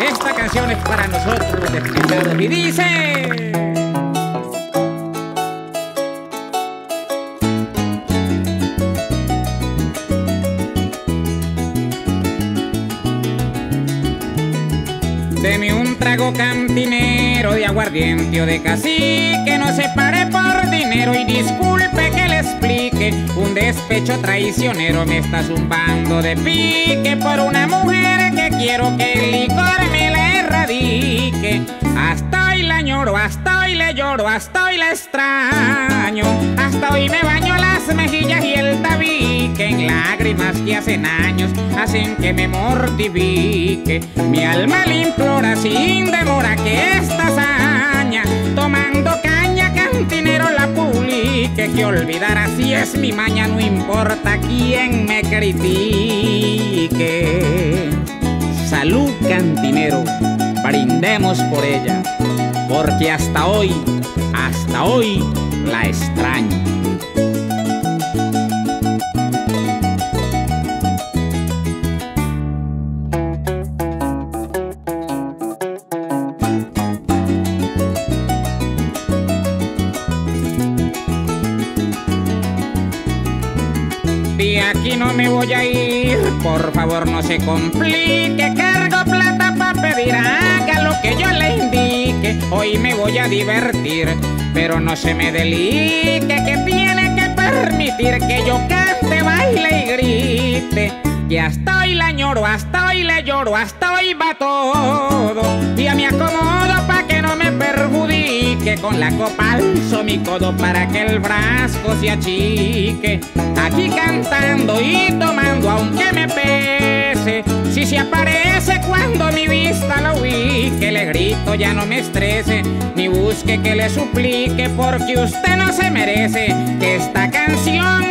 Esta canción es para nosotros los despechados y dice... Deme un trago cantinero de aguardiente o de cacique, no se pare por Un despecho traicionero me está zumbando de pique por una mujer que quiero que el licor me la erradique. Hasta hoy la lloro, hasta hoy le lloro, hasta hoy la extraño. Hasta hoy me baño las mejillas y el tabique en lágrimas que hacen años hacen que me mortifique. Mi alma le implora sin demora que esta Que olvidar así es mi maña, no importa quién me critique. Salud cantinero, brindemos por ella, porque hasta hoy, hasta hoy la extraño. De aquí no me voy a ir, por favor no se complique. Cargo plata para pedir, haga lo que yo le indique. Hoy me voy a divertir, pero no se me delique, que tiene que permitir que yo cante, baile y grite. Que hasta hoy la lloro, hasta hoy le lloro, hasta hoy va todo. Ya me acomodo Con la copa alzo mi codo para que el frasco se achique. Aquí cantando y tomando aunque me pese. Si se aparece cuando mi vista lo ubique, le grito ya no me estrese, ni busque que le suplique porque usted no se merece que esta canción